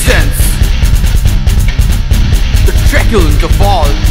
resistance. The truculent the all